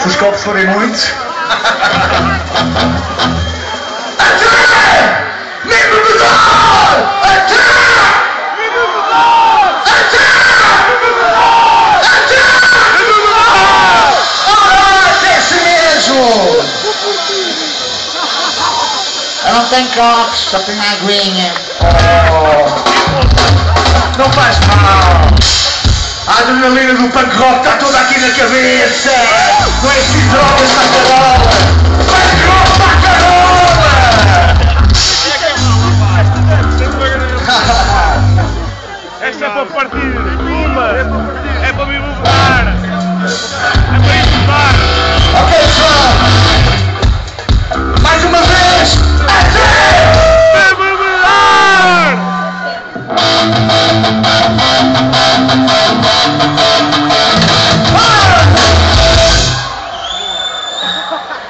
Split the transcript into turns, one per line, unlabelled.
Se os copos forem muitos.
Eu não tenho copos, só tenho aguinha.
Não faz mal. A adrenalina do punk rock está toda aqui na cabeça. Não é preciso drogas na carola. Punk rock para carola.
Esta é para partir. Uma. É para me votar. É para
Ah!